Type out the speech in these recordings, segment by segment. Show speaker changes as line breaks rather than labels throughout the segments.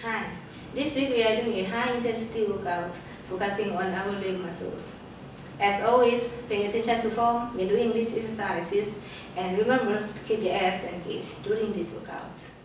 Hi. This week we are doing a high intensity workout focusing on our leg muscles. As always, pay attention to form when doing these exercises and remember to keep your abs engaged during these workouts.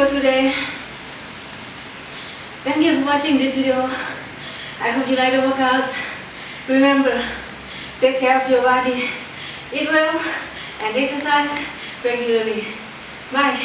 For today. Thank you for watching this video. I hope you like the workout. Remember, Take care of your body. Eat well and exercise regularly. Bye.